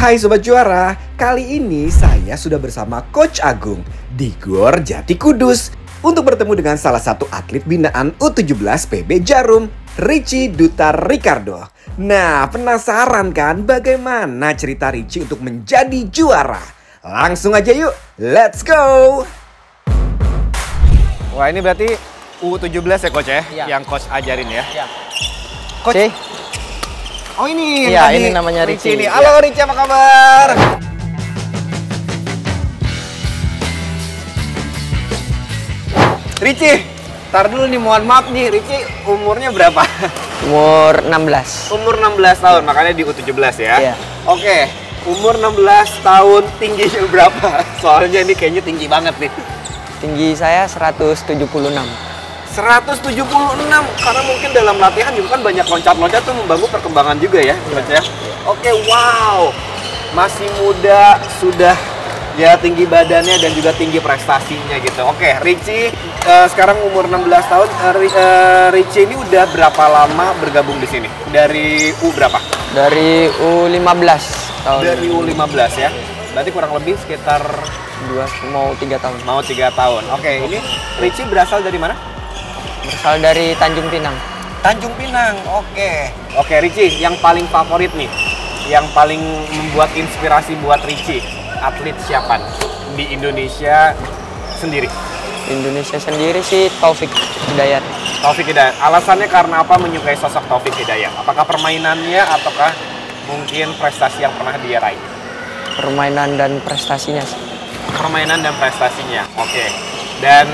Hai Sobat Juara, kali ini saya sudah bersama Coach Agung di Gor Jati Kudus untuk bertemu dengan salah satu atlet binaan U17 PB Jarum, Richie Duta Ricardo. Nah, penasaran kan bagaimana cerita Richie untuk menjadi juara? Langsung aja yuk, let's go! Wah ini berarti U17 ya Coach ya? Iya. Yang Coach ajarin ya? Ya. Coach, oh ini Iya, ini namanya Richie. ini. Halo Richie apa kabar? Richie, tar dulu nih mohon maaf nih, Richie umurnya berapa? umur 16. Umur 16 tahun, makanya di U17 ya? Iya. Oke, umur 16 tahun tingginya berapa? Soalnya ini kayaknya tinggi banget nih. Tinggi saya 176. 176 karena mungkin dalam latihan juga kan banyak loncat-loncat tuh membangun perkembangan juga ya, Coach ya. Oke, wow. Masih muda sudah ya tinggi badannya dan juga tinggi prestasinya gitu. Oke, Richie eh, sekarang umur 16 tahun. Eh, Ri- eh, Richie ini udah berapa lama bergabung di sini? Dari U berapa? Dari U15 tahun. Dari U15 ya. Berarti kurang lebih sekitar dua mau tiga tahun. mau tiga tahun. Oke, ini Richie berasal dari mana? Berasal dari Tanjung Pinang. Tanjung Pinang, oke. Oke, Richie, yang paling favorit nih, yang paling membuat inspirasi buat Richie, atlet siapa di Indonesia sendiri? Indonesia sendiri sih Taufik Hidayat. Taufik Hidayat. Alasannya karena apa menyukai sosok Taufik Hidayat? Apakah permainannya ataukah mungkin prestasi yang pernah dia raih? Permainan dan prestasinya sih. Permainan dan prestasinya, oke. Dan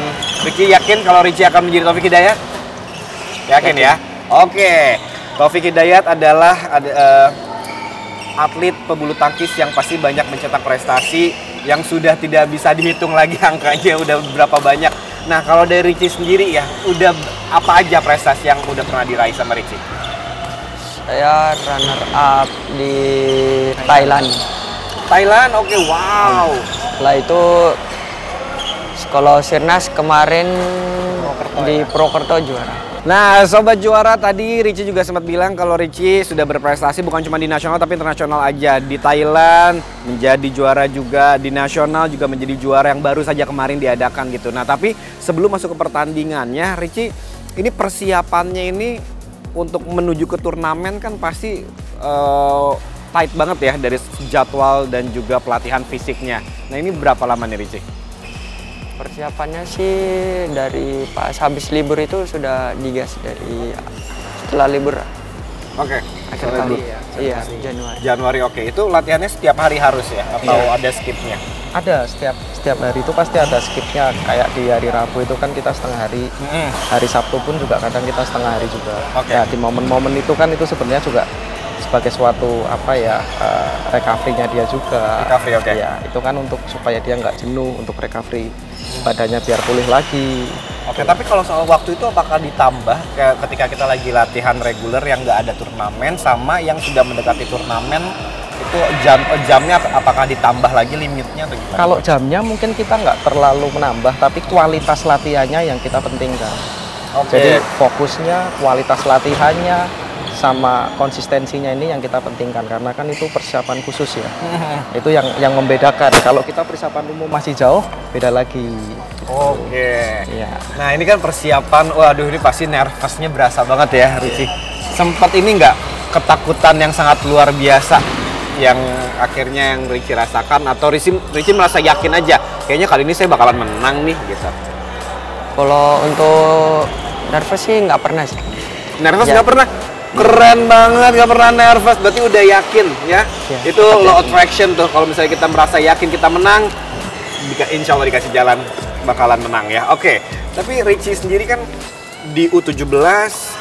Richie yakin kalau Richie akan menjadi Taufik Hidayat? Yakin, Yakin. ya? Oke. Taufik Hidayat adalah ada, eh, atlet pebulu tangkis yang pasti banyak mencetak prestasi yang sudah tidak bisa dihitung lagi angkanya udah berapa banyak. Nah, kalau dari Richie sendiri ya, udah apa aja prestasi yang udah pernah diraih sama Richie? Saya runner up di Thailand. Thailand, oke, wow. Setelah itu sekolah Sirnas kemarin Prokerto di ya? Prokerto juara. Nah, sobat juara tadi Richie juga sempat bilang kalau Richie sudah berprestasi bukan cuma di nasional tapi internasional aja. Di Thailand menjadi juara juga, di nasional juga menjadi juara yang baru saja kemarin diadakan gitu. Nah, tapi sebelum masuk ke pertandingannya, Richie ini persiapannya ini untuk menuju ke turnamen kan pasti eh, tight banget ya dari jadwal dan juga pelatihan fisiknya. Nah, ini berapa lama nih Richie? Persiapannya sih dari pas habis libur itu sudah digas dari setelah libur Oke. akhir Soalnya tahun. dulu. Iya, Januari. Januari oke. Itu latihannya setiap hari harus ya atau Iya. ada skipnya? Ada setiap setiap hari itu pasti ada skipnya kayak di hari Rabu itu kan kita setengah hari hari Sabtu pun juga kadang kita setengah hari juga Oke. ya di momen-momen itu kan itu sebenarnya juga sebagai suatu apa ya eh, recovery-nya dia juga Recovery, oke. ya itu kan untuk supaya dia nggak jenuh untuk recovery badannya biar pulih lagi Oke, tapi kalau soal waktu itu apakah ditambah ketika kita lagi latihan reguler yang nggak ada turnamen sama yang sudah mendekati turnamen itu jam eh, jamnya ap- apakah ditambah lagi limitnya atau gimana? kalau jamnya mungkin kita nggak terlalu menambah tapi kualitas latihannya yang kita pentingkan Oke. Jadi fokusnya, kualitas latihannya, sama konsistensinya ini yang kita pentingkan karena kan itu persiapan khusus ya. Itu yang yang membedakan. Kalau kita persiapan umum masih jauh, beda lagi. Oke. Iya. Nah ini kan persiapan, waduh ini pasti nervousnya berasa banget ya Richie. Sempat ini nggak ketakutan yang sangat luar biasa yang akhirnya yang Richie rasakan atau Richie, Richie merasa yakin aja kayaknya kali ini saya bakalan menang nih gitu. Kalau untuk nervous sih nggak pernah sih. Nervous Ya. nggak pernah? Keren banget nggak pernah nervous berarti udah yakin ya. Ya, Itu law attraction tuh kalau misalnya kita merasa yakin kita menang dika- insya Allah dikasih jalan bakalan menang ya. Oke, tapi Richie sendiri kan di U17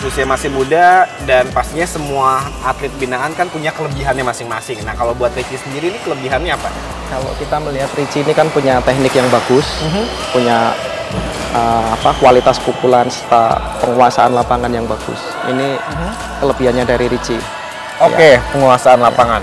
usia masih muda dan pastinya semua atlet binaan kan punya kelebihannya masing-masing. Nah kalau buat Richie sendiri ini kelebihannya apa? Kalau kita melihat Richie ini kan punya teknik yang bagus, punya uh, apa kualitas pukulan serta penguasaan lapangan yang bagus. Ini kelebihannya dari Richie. Oke, penguasaan lapangan.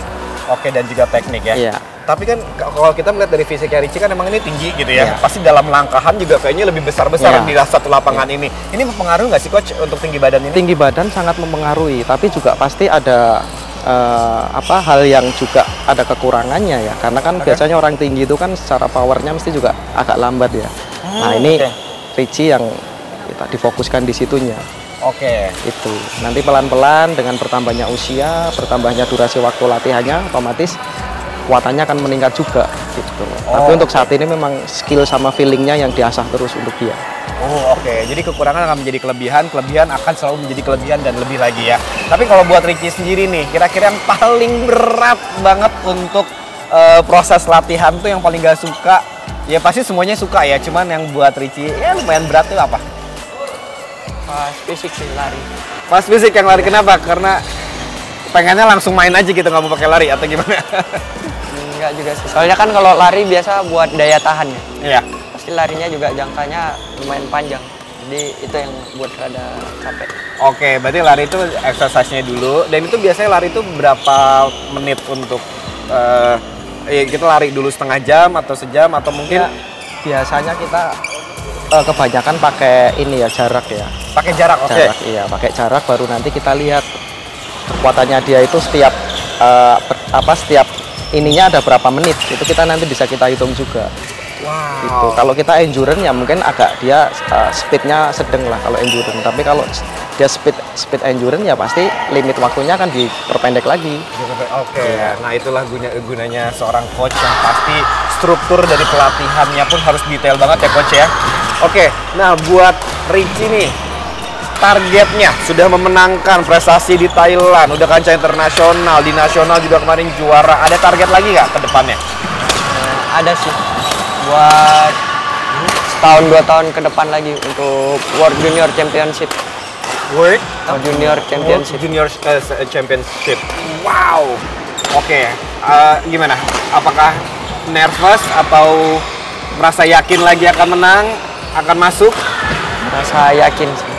Oke, dan juga teknik ya. Iya. Tapi kan kalau kita melihat dari fisiknya Ricci kan emang ini tinggi gitu ya. Iya. Pasti dalam langkahan juga kayaknya lebih besar-besar Iya. di satu lapangan ini. Ini mempengaruhi nggak sih coach untuk tinggi badan ini? Tinggi badan sangat mempengaruhi, tapi juga pasti ada eh, apa hal yang juga ada kekurangannya ya. Karena kan Oke. biasanya orang tinggi itu kan secara powernya mesti juga agak lambat ya. nah Hmm, ini oke. Ricci yang kita difokuskan di situnya Oke. itu. Nanti pelan-pelan dengan bertambahnya usia, bertambahnya durasi waktu latihannya, otomatis kuatannya akan meningkat juga gitu. Oh, Tapi untuk saat ini memang skill sama feelingnya yang diasah terus untuk dia. Oh oke, jadi kekurangan akan menjadi kelebihan, kelebihan akan selalu menjadi kelebihan dan lebih lagi ya. Tapi kalau buat Ricky sendiri nih, kira-kira yang paling berat banget untuk eh, proses latihan tuh yang paling gak suka, ya pasti semuanya suka ya, cuman yang buat Ricky ya lumayan berat tuh apa? Pas fisik sih lari. Pas fisik yang lari kenapa? Karena pengennya langsung main aja gitu, nggak mau pakai lari atau gimana? Enggak juga sih. Soalnya kan kalau lari biasa buat daya tahan ya. Iya. Pasti larinya juga jangkanya lumayan panjang. Jadi itu yang buat rada capek. Oke, berarti lari itu exercise-nya dulu. Dan itu biasanya lari itu berapa menit untuk eh kita lari dulu setengah jam atau sejam atau mungkin Ya, biasanya kita eh, kebanyakan pakai ini ya jarak ya. pakai jarak. Oke. Jarak iya, pakai jarak baru nanti kita lihat kekuatannya dia itu setiap per- apa setiap ininya ada berapa menit. Itu kita nanti bisa kita hitung juga. Wow. Gitu. Kalau kita endurance ya mungkin agak dia uh, speednya sedang lah kalau endurance. Tapi kalau dia speed speed endurance ya pasti limit waktunya akan diperpendek lagi. Oke, nah itulah guna, gunanya seorang coach yang pasti struktur dari pelatihannya pun harus detail banget ya coach ya. Oke, nah buat Ricci nih, targetnya sudah memenangkan prestasi di Thailand, udah kancah internasional, di nasional juga kemarin juara. Ada target lagi nggak ke depannya? Nah, ada sih buat setahun dua tahun ke depan lagi untuk World Junior Championship. World World Junior Championship. Junior eh, Championship. Wow. Oke, eh, gimana? Apakah nervous atau merasa yakin lagi akan menang, akan masuk? Rasa yakin sih.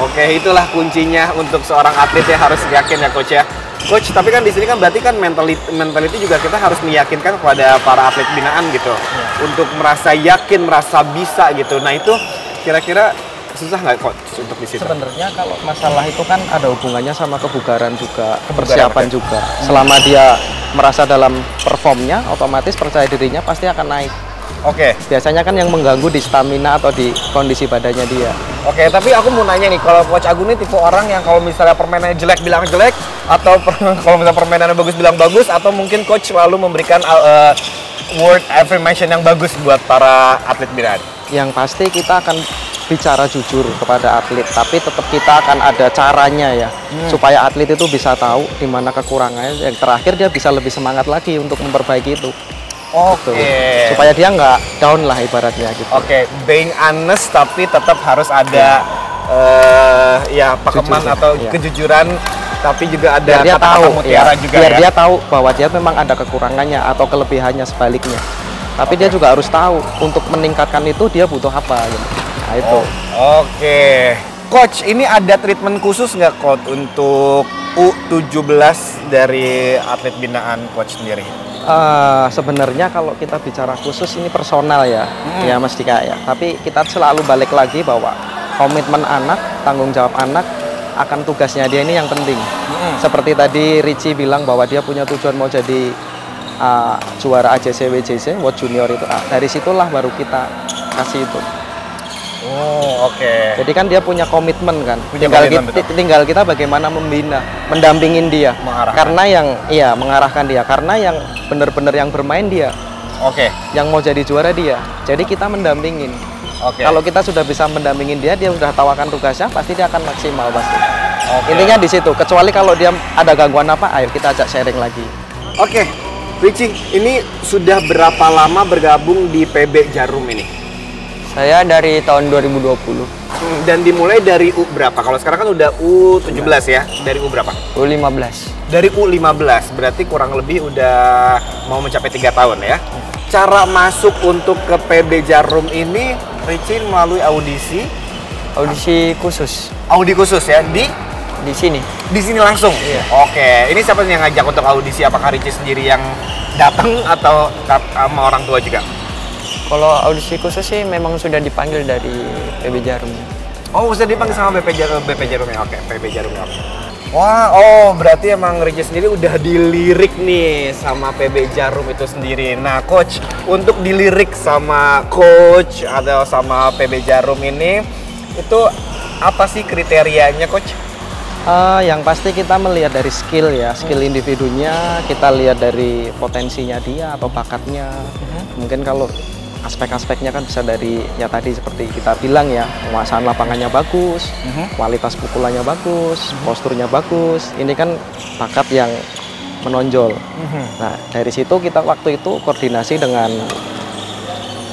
Oke, itulah kuncinya untuk seorang atlet yang harus yakin ya coach ya. Coach, tapi kan di sini kan berarti kan mentality, mentality juga kita harus meyakinkan kepada para atlet binaan gitu. Untuk merasa yakin, merasa bisa gitu. Nah, itu kira-kira susah nggak coach untuk di situ? Sebenarnya kalau masalah itu kan ada hubungannya sama kebugaran juga, Kebugaran, persiapan oke. juga. Selama dia merasa dalam performnya, otomatis percaya dirinya pasti akan naik. Oke. Biasanya kan yang mengganggu di stamina atau di kondisi badannya dia. Oke, tapi aku mau nanya nih, kalau Coach Agung ini tipe orang yang kalau misalnya permainannya jelek bilang jelek, atau per- kalau misalnya permainannya bagus bilang bagus, atau mungkin Coach selalu memberikan uh, word affirmation yang bagus buat para atlet binaan? Yang pasti kita akan bicara jujur kepada atlet, tapi tetap kita akan ada caranya ya, supaya atlet itu bisa tahu di mana kekurangannya. Yang terakhir dia bisa lebih semangat lagi untuk memperbaiki itu. Oke. Tuh. Supaya dia nggak down lah ibaratnya gitu. Oke, being honest tapi tetap harus ada eh, ya pakeman Jujur, atau iya. kejujuran, tapi juga ada biar dia kata-kata tahu mutiara ya, juga biar ya. dia tahu bahwa dia memang ada kekurangannya atau kelebihannya sebaliknya tapi dia juga harus tahu untuk meningkatkan itu dia butuh apa gitu nah itu Oh, Oke. Coach, ini ada treatment khusus nggak coach untuk U17 dari atlet binaan coach sendiri? Eh, sebenarnya kalau kita bicara khusus ini personal ya. Hmm. ya Mas Dika ya. Tapi kita selalu balik lagi bahwa komitmen anak tanggung jawab anak akan tugasnya dia ini yang penting. Hmm. seperti tadi Ricci bilang bahwa dia punya tujuan mau jadi uh, juara AJC WJC World Junior itu. Ah, dari situlah baru kita kasih itu Oh, oke. jadi kan dia punya komitmen kan Punya tinggal, komitmen, kita, tinggal kita bagaimana membina mendampingin dia Mengarahkan. karena yang iya mengarahkan dia karena yang benar-benar yang bermain dia Oke. yang mau jadi juara dia jadi kita mendampingin Oke. kalau kita sudah bisa mendampingin dia dia sudah tahu akan tugasnya pasti dia akan maksimal pasti Oke. intinya di situ kecuali kalau dia ada gangguan apa ayo kita ajak sharing lagi Oke, Ricci, ini sudah berapa lama bergabung di PB Jarum ini? Saya dari tahun 2020. Hmm, Dan dimulai dari U berapa? Kalau sekarang kan udah U17 ya. Dari U berapa? U15. Dari U15, berarti kurang lebih udah mau mencapai tiga tahun ya. Cara masuk untuk ke PB Jarum ini, Ricci melalui audisi, Audisi khusus audi khusus ya di di sini. Di sini langsung? Iya. Oke, ini siapa yang ngajak untuk audisi? Apakah Richie sendiri yang datang atau sama orang tua juga? Kalau audisi khusus sih memang sudah dipanggil dari PB Jarum. Oh, usah dipanggil sama BP Jarum, BP Jarumnya. Oke, PB Jarumnya. Oke. Wah, oh berarti emang Richie sendiri udah dilirik nih sama PB Jarum itu sendiri. Nah, coach, untuk dilirik sama coach atau sama PB Jarum ini itu apa sih kriterianya, coach? Eh, yang pasti kita melihat dari skill ya, skill individunya, kita lihat dari potensinya dia atau bakatnya. Mungkin kalau aspek-aspeknya kan bisa dari ya tadi seperti kita bilang ya, penguasaan lapangannya bagus, kualitas pukulannya bagus, posturnya bagus. Ini kan bakat yang menonjol. Nah, dari situ kita waktu itu koordinasi dengan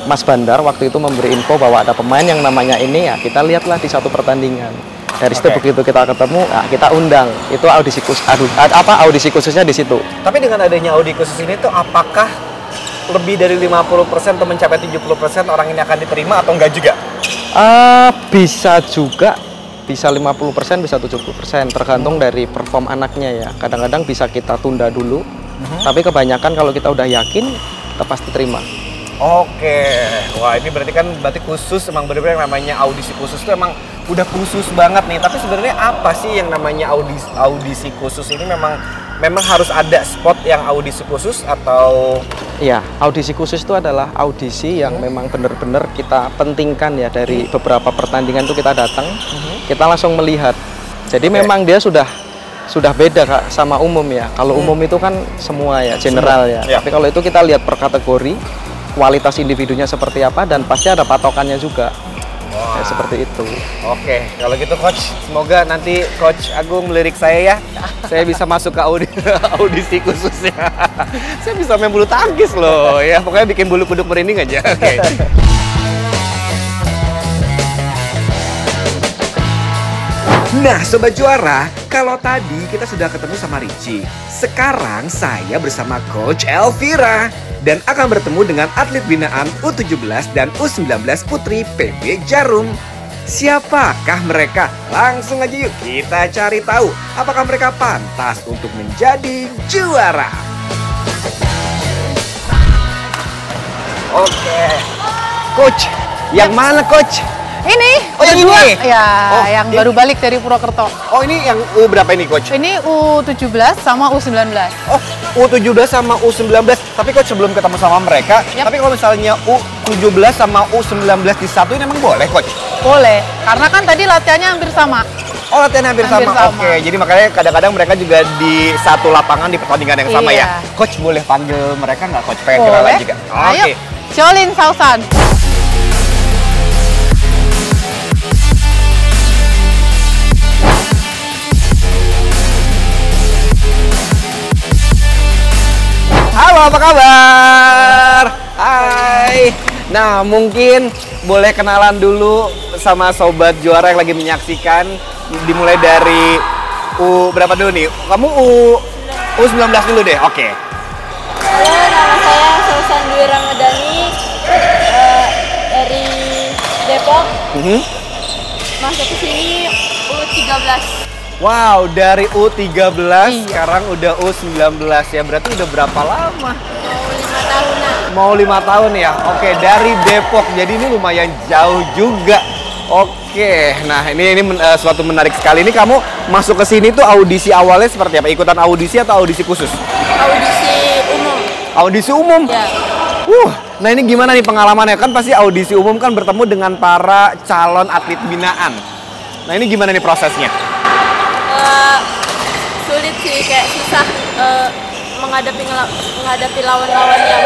Mas Bandar waktu itu memberi info bahwa ada pemain yang namanya ini ya kita lihatlah di satu pertandingan. Dari situ Oke. begitu kita ketemu, ya kita undang. Itu audisi khusus, adu- ad- apa audisi khususnya di situ. Tapi dengan adanya Audi khusus ini tuh apakah lebih dari 50% atau mencapai 70% orang ini akan diterima atau enggak juga? Eh, bisa juga bisa 50% bisa 70% tergantung dari perform anaknya ya. Kadang-kadang bisa kita tunda dulu. Tapi kebanyakan kalau kita udah yakin kita pasti terima. Oke, wah ini berarti kan berarti khusus emang bener-bener yang namanya audisi khusus itu emang udah khusus banget nih. Tapi sebenarnya apa sih yang namanya audisi audisi khusus ini memang memang harus ada spot yang audisi khusus atau Iya, audisi khusus itu adalah audisi yang memang benar-benar kita pentingkan ya dari beberapa pertandingan itu kita datang, kita langsung melihat. Jadi Oke. memang dia sudah sudah beda Kak, sama umum ya. Kalau umum itu kan semua ya, general ya. Ya. Tapi kalau itu kita lihat per kategori, kualitas individunya seperti apa dan pasti ada patokannya juga. Ya, seperti itu. Oke, kalau gitu coach, semoga nanti coach Agung melirik saya ya. Saya bisa masuk ke audi audisi khususnya. saya bisa main bulu tangkis loh ya. Pokoknya bikin bulu kuduk merinding aja. Oke. Nah, Sobat Juara, kalau tadi kita sudah ketemu sama Richie, sekarang saya bersama Coach Elvira dan akan bertemu dengan atlet binaan U17 dan U19 Putri PB Jarum. Siapakah mereka? Langsung aja yuk kita cari tahu apakah mereka pantas untuk menjadi juara. Oke. Coach, yang mana coach? Ini Oh, yang ini? Ya, Oh, yang ini- baru balik dari Purwokerto. Oh, ini yang U berapa ini coach? Ini U17 sama U19. Oh, U17 sama U19. Tapi coach sebelum ketemu sama mereka, Yap. tapi kalau misalnya U17 sama U19 disatuin emang boleh coach? Boleh, karena kan tadi latihannya hampir sama. Oh, latihan hampir, Hampir sama. sama. Oke, jadi makanya kadang-kadang mereka juga di satu lapangan di pertandingan yang sama ya. Iya. Coach boleh panggil mereka nggak coach? Pengen kenalan Boleh. juga. Ayo, Oke. Jolin Sausan. Halo, apa kabar? Hai. Nah, mungkin boleh kenalan dulu sama sobat juara yang lagi menyaksikan. Dimulai dari U berapa dulu nih? Kamu U U19 dulu deh. Oke. Halo, nama saya Sausan Dwi Ramadhani eh, dari Depok. Mhm. Masuk ke sini U13. Wow, dari U13 Iya. sekarang udah U19 ya. Berarti udah berapa lama? Mau lima tahunan. Mau lima tahun ya? Oke, dari Depok. Jadi ini lumayan jauh juga. Oke, nah ini ini men- eh, suatu menarik sekali. Ini kamu masuk ke sini tuh audisi awalnya seperti apa? Ikutan audisi atau audisi khusus? Audisi umum. Audisi umum. Ya. Uh, nah ini gimana nih pengalamannya? Kan pasti audisi umum kan bertemu dengan para calon atlet binaan. Nah ini gimana nih prosesnya? Eh, sulit sih, kayak susah eh, menghadapi menghadapi lawan-lawan yang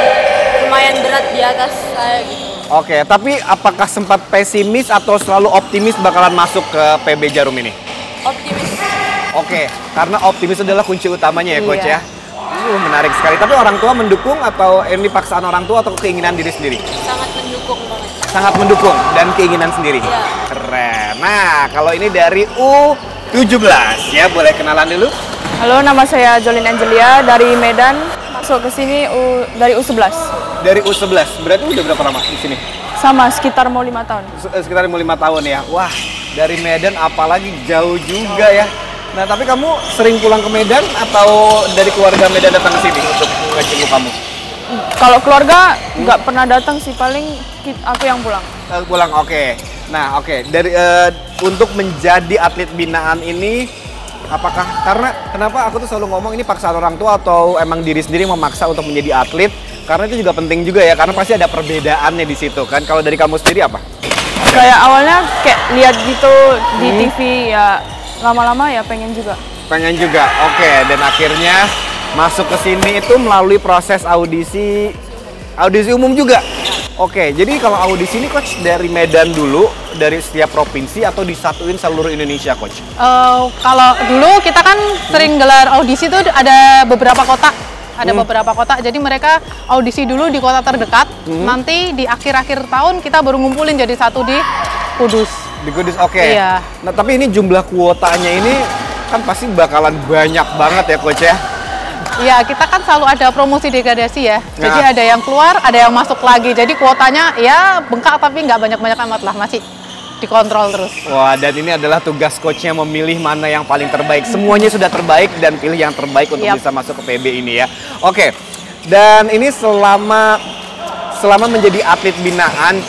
lumayan berat di atas saya gitu. Oke, tapi apakah sempat pesimis atau selalu optimis bakalan masuk ke PB Jarum ini? Optimis. Oke, karena optimis adalah kunci utamanya ya coach ya. Iya. Uh, menarik sekali. Tapi orang tua mendukung atau ini paksaan orang tua atau keinginan diri sendiri? Sangat mendukung banget. Sangat mendukung dan keinginan sendiri. Iya. Keren. Nah, kalau ini dari U17 ya, boleh kenalan dulu? Halo, nama saya Jolin Angelia dari Medan. Masuk ke sini U- dari U11. Dari U11. Berarti udah berapa lama di sini? Sama sekitar mau lima tahun. Eh, Sekitar mau lima tahun ya. Wah, dari Medan apalagi jauh juga ya. Nah, tapi kamu sering pulang ke Medan atau dari keluarga Medan datang ke sini untuk ngejenguk kamu? Kalau keluarga nggak pernah datang sih, paling aku yang pulang. Eh, pulang, oke. Nah, oke. Dari eh, untuk menjadi atlet binaan ini apakah karena kenapa aku tuh selalu ngomong ini paksaan orang tua atau emang diri sendiri memaksa untuk menjadi atlet? Karena itu juga penting juga ya, karena pasti ada perbedaannya di situ kan. Kalau dari kamu sendiri apa? Kayak awalnya kayak lihat gitu di Hmm. TV ya lama-lama ya pengen juga. Pengen juga. Oke, dan akhirnya masuk ke sini itu melalui proses audisi audisi umum juga. Oke, jadi kalau audisi ini coach dari Medan dulu, dari setiap provinsi atau disatuin seluruh Indonesia coach? Eh, kalau dulu kita kan sering gelar audisi tuh ada beberapa kota. Ada beberapa kota, jadi mereka audisi dulu di kota terdekat. Nanti di akhir-akhir tahun kita baru ngumpulin jadi satu di Kudus. Di Kudus, oke. Iya. Nah, tapi ini jumlah kuotanya ini kan pasti bakalan banyak banget ya coach ya? Iya, kita kan selalu ada promosi degradasi ya. Jadi Nah. ada yang keluar, ada yang masuk lagi. Jadi kuotanya ya bengkak tapi nggak banyak-banyak amat lah, masih dikontrol terus. Wah, dan ini adalah tugas coachnya memilih mana yang paling terbaik. Semuanya sudah terbaik dan pilih yang terbaik untuk Yap. bisa masuk ke PB ini ya. Oke, dan ini selama selama menjadi atlet binaan,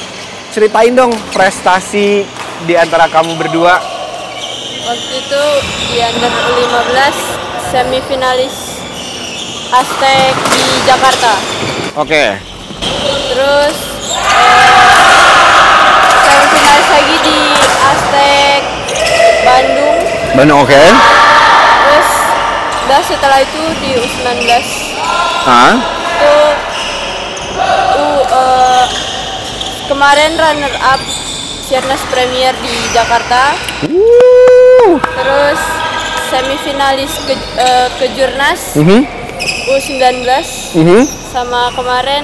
ceritain dong prestasi di antara kamu berdua. Waktu itu di under 15 semifinalis Aztec di Jakarta. Oke, Terus eh, semifinalis lagi di Aztec Bandung. Bandung oke. Terus udah setelah itu di U19 Hah? itu U, eh, kemarin runner up Sirnas Premier di Jakarta. Terus semifinalis ke, eh, kejurnas Mhm. U19 Mhm. sama kemarin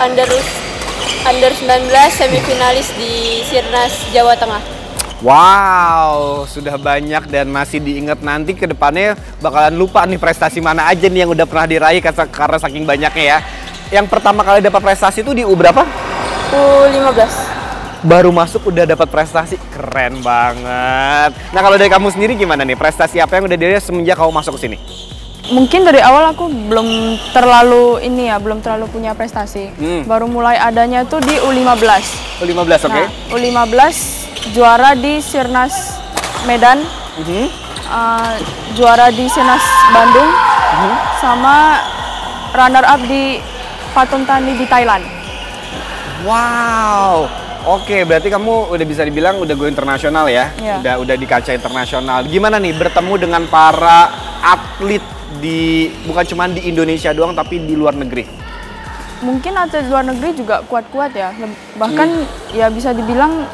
under under 19 semifinalis di Sirnas Jawa Tengah. Wow, sudah banyak dan masih diingat nanti ke depannya bakalan lupa nih prestasi mana aja nih yang udah pernah diraih karena karena saking banyaknya ya. Yang pertama kali dapat prestasi itu di U berapa? U15. Baru masuk udah dapat prestasi, keren banget. Nah kalau dari kamu sendiri gimana nih prestasi apa yang udah diraih semenjak kamu masuk ke sini? Mungkin dari awal aku belum terlalu ini ya, belum terlalu punya prestasi. Hmm. Baru mulai adanya tuh di U15. U15 oke? Nah, U15 juara di Sirnas Medan, Mhm. uh, juara di Sirnas Bandung, Mhm. sama runner up di Patung Tani di Thailand. Wow. Oke, berarti kamu udah bisa dibilang udah go internasional ya? Iya. Udah udah di kaca internasional. Gimana nih bertemu dengan para atlet di bukan cuma di Indonesia doang tapi di luar negeri? Mungkin atlet luar negeri juga kuat-kuat ya, bahkan Hmm. ya bisa dibilang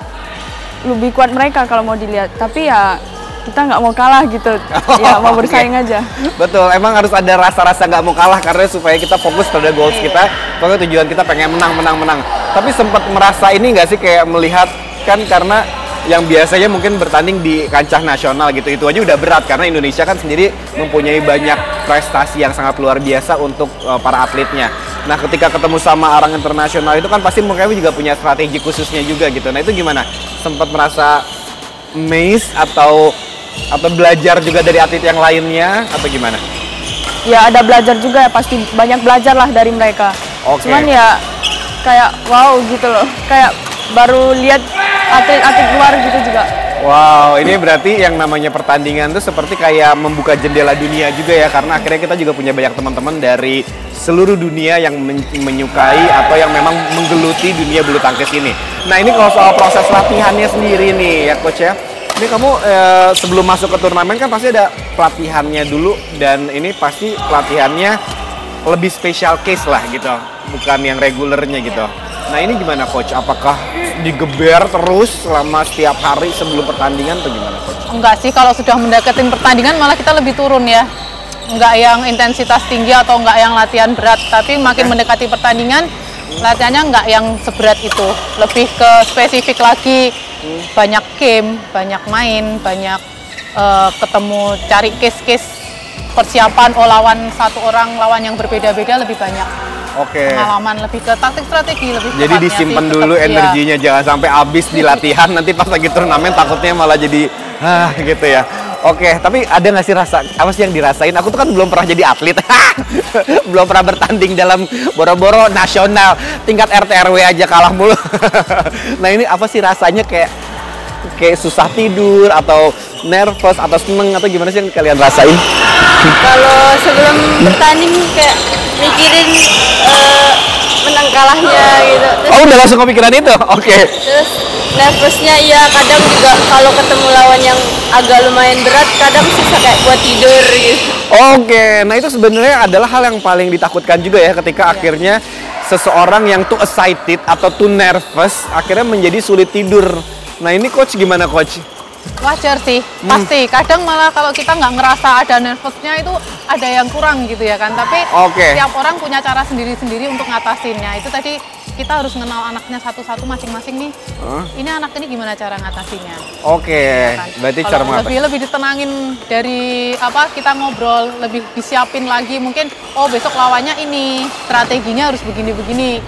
lebih kuat mereka kalau mau dilihat. Tapi ya kita nggak mau kalah gitu, ya mau bersaing aja. Betul, emang harus ada rasa-rasa nggak mau kalah karena supaya kita fokus pada goals kita. Pokoknya tujuan kita pengen menang, menang, menang. Tapi sempat merasa ini nggak sih kayak melihat kan karena yang biasanya mungkin bertanding di kancah nasional gitu itu aja udah berat karena Indonesia kan sendiri mempunyai banyak prestasi yang sangat luar biasa untuk uh, para atletnya. Nah ketika ketemu sama orang internasional itu kan pasti mereka juga punya strategi khususnya juga gitu. Nah itu gimana? Sempat merasa amazed atau atau belajar juga dari atlet yang lainnya atau gimana? Ya ada belajar juga ya, pasti banyak belajar lah dari mereka. Oke. Cuman ya kayak wow gitu loh, kayak baru lihat atlet-atlet luar gitu juga. Wow, ini berarti yang namanya pertandingan itu seperti kayak membuka jendela dunia juga ya karena akhirnya kita juga punya banyak teman-teman dari seluruh dunia yang men- menyukai atau yang memang menggeluti dunia bulu tangkis ini. Nah, ini kalau soal proses latihannya sendiri nih ya coach ya. Ini kamu eh, sebelum masuk ke turnamen kan pasti ada pelatihannya dulu dan ini pasti pelatihannya lebih special case lah gitu, bukan yang regulernya gitu. Nah ini gimana coach? Apakah digeber terus selama setiap hari sebelum pertandingan atau gimana coach? Enggak sih, kalau sudah mendekatin pertandingan malah kita lebih turun ya. Enggak yang intensitas tinggi atau enggak yang latihan berat, tapi makin mendekati pertandingan, latihannya enggak yang seberat itu. Lebih ke spesifik lagi, banyak game, banyak main, banyak eh, ketemu, cari case-case persiapan oh lawan satu orang lawan yang berbeda-beda lebih banyak Oke. pengalaman lebih ke taktik strategi lebih Jadi disimpan sih, tetap, dulu iya. energinya jangan sampai habis di latihan nanti pas lagi turnamen takutnya malah jadi ah gitu ya. Oke, tapi ada nggak sih rasa apa sih yang dirasain? Aku tuh kan belum pernah jadi atlet, belum pernah bertanding dalam boro-boro nasional, tingkat RT RW aja kalah mulu. nah ini apa sih rasanya kayak kayak susah tidur atau nervous atau seneng atau gimana sih yang kalian rasain? Kalau sebelum bertanding kayak mikirin menang kalahnya gitu. Terus, Oh udah langsung kepikiran itu? Oke. terus nervousnya ya kadang juga kalau ketemu lawan yang agak lumayan berat kadang susah kayak buat tidur gitu. Oke, nah itu sebenarnya adalah hal yang paling ditakutkan juga ya ketika akhirnya seseorang yang too excited atau too nervous akhirnya menjadi sulit tidur. Nah ini coach gimana coach? Wajar sih, pasti. Kadang malah kalau kita nggak ngerasa ada nervousnya itu ada yang kurang gitu ya kan. Tapi Oke. tiap orang punya cara sendiri-sendiri untuk ngatasinnya. Itu tadi kita harus mengenal anaknya satu-satu masing-masing nih. Ini anak ini gimana cara ngatasinnya? Oke, kan? berarti Kalau cara lebih lebih ditenangin dari apa kita ngobrol, lebih disiapin lagi mungkin oh besok lawannya ini, strateginya harus begini-begini.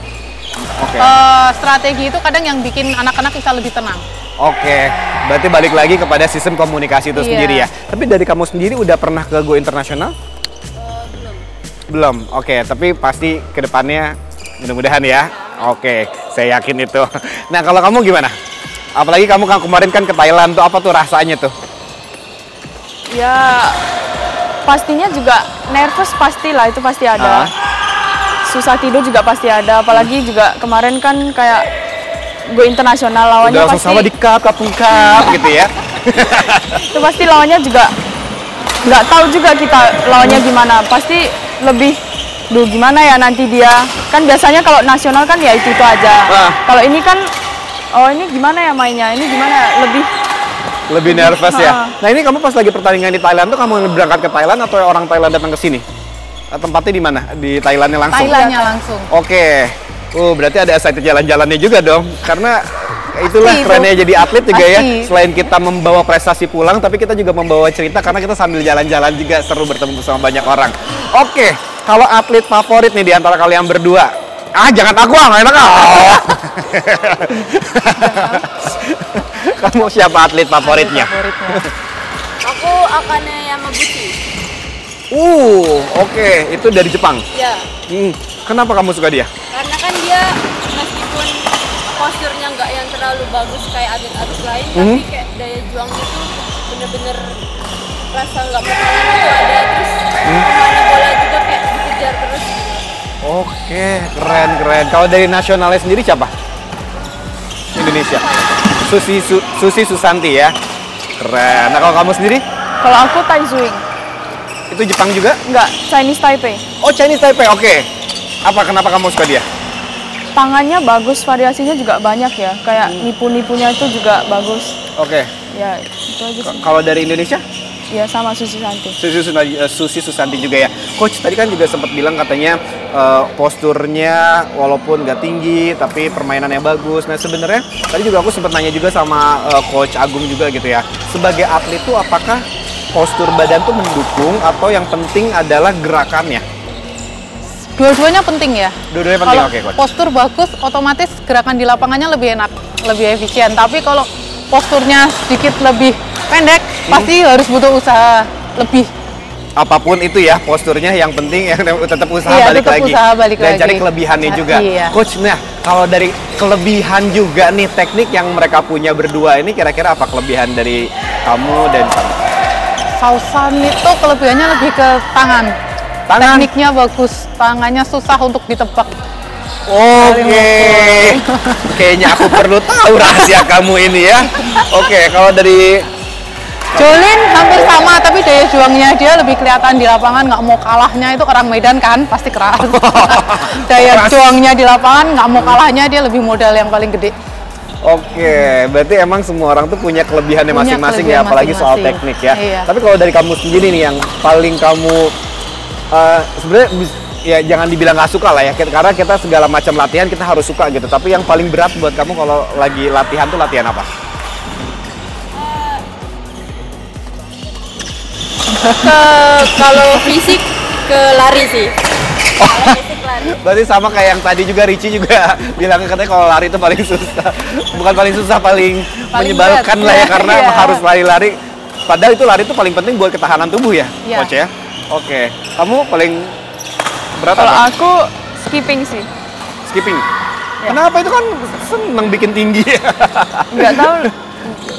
Oke. Eh, strategi itu kadang yang bikin anak-anak bisa lebih tenang. Oke, berarti balik lagi kepada sistem komunikasi itu Iya. sendiri ya. Tapi dari kamu sendiri udah pernah ke Go Internasional? Belum. Oke, tapi pasti ke depannya mudah-mudahan ya. Oke, saya yakin itu. Nah, kalau kamu gimana? Apalagi kamu kan kemarin kan ke Thailand tuh apa tuh rasanya tuh? Ya pastinya juga nervous pastilah itu pasti ada. Ah. Susah tidur juga pasti ada. Apalagi juga kemarin kan kayak go internasional lawannya Udah pasti sama di cup, kapung cup gitu ya. itu pasti lawannya juga nggak tahu juga kita lawannya gimana. Pasti lebih duh gimana ya nanti dia kan biasanya kalau nasional kan ya itu itu aja. Ah. Kalau ini kan oh ini gimana ya mainnya ini gimana lebih Lebih nervous ya. Ah. Nah, ini kamu pas lagi pertandingan di Thailand tuh kamu berangkat ke Thailand atau orang Thailand datang ke sini? Tempatnya di mana? Di Thailandnya langsung? Thailandnya langsung. Oke. Uh, berarti ada excited jalan-jalannya juga dong. Karena itulah Pasti itu. kerennya jadi atlet juga ya. Pasti. Selain kita membawa prestasi pulang, tapi kita juga membawa cerita karena kita sambil jalan-jalan juga seru bertemu sama banyak orang. Oke, kalau atlet favorit nih di antara kalian berdua. Ah, jangan aku ah, enak ah. Kamu siapa atlet favoritnya? Favoritnya. Aku akannya Yamaguchi. Uh, oke, itu dari Jepang. Ya, Hmm, kenapa kamu suka dia? karena kan dia meskipun posturnya nggak yang terlalu bagus kayak atlet-atlet lain, Mhm. tapi kayak daya juangnya tuh bener-bener rasa nggak mau kalah itu ada terus Mhm. mana bola juga kayak dikejar terus. Oke, keren keren. Kalau dari nasionalnya sendiri siapa? Indonesia. Susi Su- Susi Susanti ya. Keren. Nah kalau kamu sendiri kalau aku Tai Zuing itu Jepang juga? nggak Chinese Taipei. Oh Chinese Taipei. Oke. Apa kenapa kamu suka dia? tangannya bagus, variasinya juga banyak ya. Kayak nipu-nipunya itu juga bagus. Oke. Ya, itu aja sih. Kalau dari Indonesia? Ya sama Susi Santi. Susi, Susanti, eh, Susi Susanti juga ya. Coach tadi kan juga sempat bilang katanya eh, posturnya walaupun nggak tinggi tapi permainannya bagus. Nah sebenarnya tadi juga aku sempat nanya juga sama eh, Coach Agung juga gitu ya. Sebagai atlet tuh apakah postur badan tuh mendukung atau yang penting adalah gerakannya? Dua-duanya penting ya. Dua-duanya penting Kalau oke Coach. postur bagus, otomatis gerakan di lapangannya lebih enak, lebih efisien. Tapi kalau posturnya sedikit lebih pendek, Hmm. pasti harus butuh usaha lebih. Apa pun itu ya posturnya yang penting yang tetap usaha Iya, balik tetap lagi. usaha balik Dan lagi. cari kelebihannya Nah, juga. iya. Coach, nah kalau dari kelebihan juga nih teknik yang mereka punya berdua ini kira-kira apa kelebihan dari kamu dan kamu? Sausan itu kelebihannya lebih ke tangan. Tangan. Tekniknya bagus, tangannya susah untuk ditebak. Oke. Kayaknya aku perlu tahu rahasia kamu ini ya. Oke, kalau dari Jolin hampir sama, tapi daya juangnya dia lebih kelihatan di lapangan, nggak mau kalahnya itu orang Medan kan, pasti keras. daya Keras. juangnya di lapangan, nggak mau kalahnya dia lebih modal yang paling gede. Oke, berarti emang semua orang tuh punya kelebihannya masing-masing ya, apalagi soal masing-masing. teknik ya. Iya. Tapi kalau dari kamu sendiri nih yang paling kamu eh, sebenarnya ya jangan dibilang nggak suka lah ya, karena kita segala macam latihan kita harus suka gitu. Tapi yang paling berat buat kamu kalau lagi latihan tuh latihan apa? Ke kalau fisik ke lari sih. Kalau fisik lari. Berarti sama kayak yang tadi juga Ricci juga bilang katanya kalau lari itu paling susah. Bukan paling susah, paling, Paling menyebalkan berat. lah ya karena Iya. harus lari-lari. Padahal itu lari itu paling penting buat ketahanan tubuh ya, Iya. coach ya. Oke, kamu paling berat Kalau aku skipping sih. Skipping. Ya. Kenapa itu kan seneng bikin tinggi ya? Nggak tahu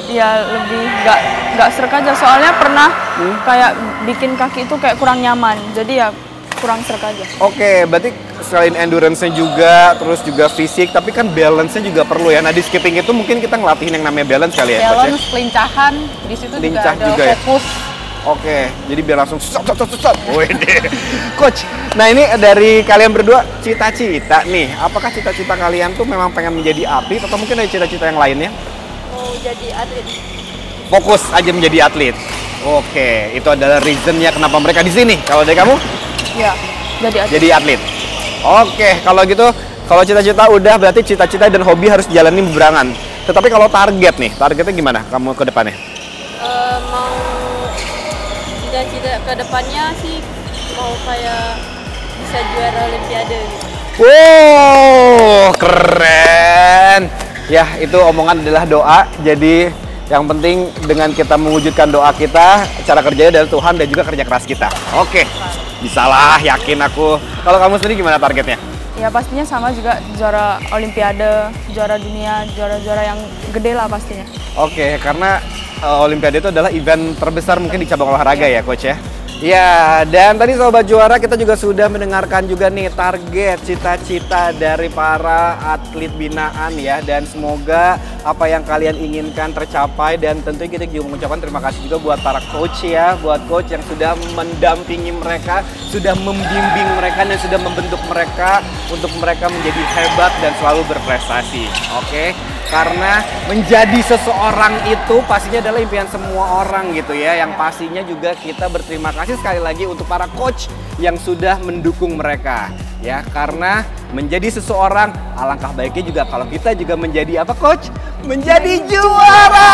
ya lebih nggak nggak serak aja soalnya pernah Hmm? kayak bikin kaki itu kayak kurang nyaman jadi ya kurang serak aja Oke, berarti selain endurance-nya juga, terus juga fisik, tapi kan balance-nya juga perlu ya. Nah di skipping itu mungkin kita ngelatihin yang namanya balance kali ya, ya? balance kelincahan di situ Lincah juga ada juga ya? fokus Oke, jadi biar langsung stop, stop, stop, stop. Wede. Coach, nah ini dari kalian berdua cita-cita nih. Apakah cita-cita kalian tuh memang pengen menjadi atlet atau mungkin ada cita-cita yang lainnya? Jadi atlet Fokus aja menjadi atlet. Oke, itu adalah reasonnya kenapa mereka di sini. Kalau dari kamu, ya jadi aja jadi atlet. Oke, kalau gitu, kalau cita-cita udah berarti cita-cita dan hobi harus jalani beberangan. Tetapi kalau target nih, targetnya gimana kamu ke depannya? Eh, mau cita-cita ke depannya sih mau kayak bisa juara olimpiade gitu. Wow, keren. Ya, itu omongan adalah doa. Jadi yang penting dengan kita mewujudkan doa kita, cara kerjanya adalah Tuhan dan juga kerja keras kita. Oke, bisalah, yakin aku. Kalau kamu sendiri gimana targetnya? ya pastinya sama juga juara olimpiade juara dunia juara-juara yang gede lah pastinya Oke, karena uh, Olimpiade itu adalah event terbesar mungkin di cabang olahraga ya, coach ya. Ya, dan tadi sobat juara kita juga sudah mendengarkan juga nih target cita-cita dari para atlet binaan ya. Dan semoga apa yang kalian inginkan tercapai. Dan tentunya kita juga mengucapkan terima kasih juga buat para coach ya, buat coach yang sudah mendampingi mereka, sudah membimbing mereka dan sudah membentuk mereka untuk mereka menjadi hebat dan selalu berprestasi. Oke karena menjadi seseorang itu pastinya adalah impian semua orang gitu ya. Yang pastinya juga kita berterima kasih sekali lagi untuk para coach yang sudah mendukung mereka ya. Karena menjadi seseorang alangkah baiknya juga kalau kita juga menjadi apa coach? Menjadi juara!